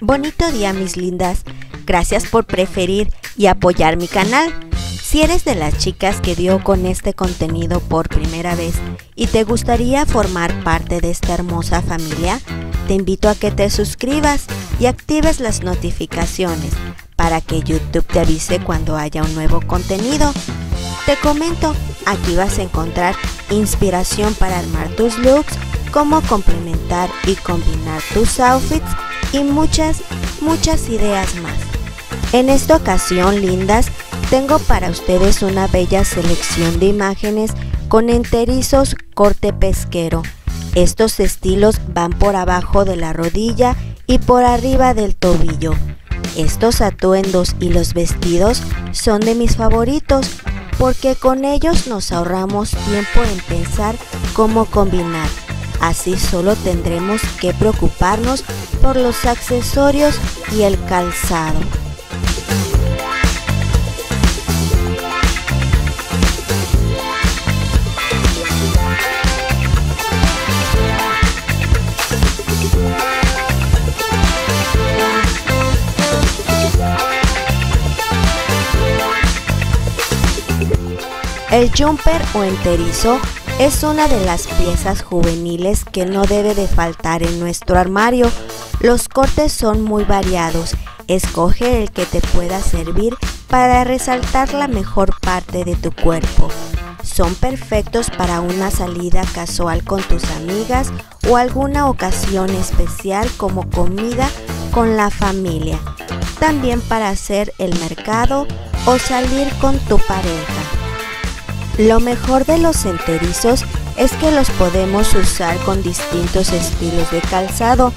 Bonito día mis lindas, gracias por preferir y apoyar mi canal. Si eres de las chicas que dio con este contenido por primera vez y te gustaría formar parte de esta hermosa familia, te invito a que te suscribas y actives las notificaciones para que YouTube te avise cuando haya un nuevo contenido. Te comento, aquí vas a encontrar inspiración para armar tus looks, cómo complementar y combinar tus outfits y muchas, muchas ideas más. En esta ocasión, lindas, tengo para ustedes una bella selección de imágenes con enterizos corte pesquero. Estos estilos van por abajo de la rodilla y por arriba del tobillo. Estos atuendos y los vestidos son de mis favoritos porque con ellos nos ahorramos tiempo en pensar cómo combinar. Así solo tendremos que preocuparnos por los accesorios y el calzado. El jumper o enterizo es una de las piezas juveniles que no debe de faltar en nuestro armario. Los cortes son muy variados. Escoge el que te pueda servir para resaltar la mejor parte de tu cuerpo. Son perfectos para una salida casual con tus amigas o alguna ocasión especial como comida con la familia. También para hacer el mercado o salir con tu pareja. Lo mejor de los enterizos es que los podemos usar con distintos estilos de calzado.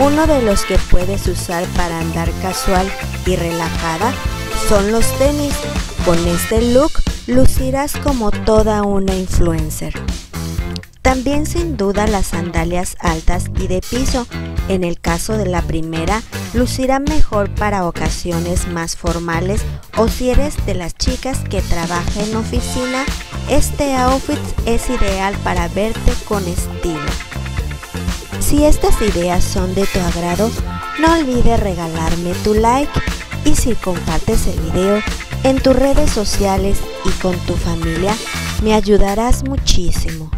Uno de los que puedes usar para andar casual y relajada son los tenis. Con este look lucirás como toda una influencer. También sin duda las sandalias altas y de piso. En el caso de la primera, lucirá mejor para ocasiones más formales o si eres de las chicas que trabaja en oficina, este outfit es ideal para verte con estilo. Si estas ideas son de tu agrado, no olvides regalarme tu like y si compartes el video en tus redes sociales y con tu familia, me ayudarás muchísimo.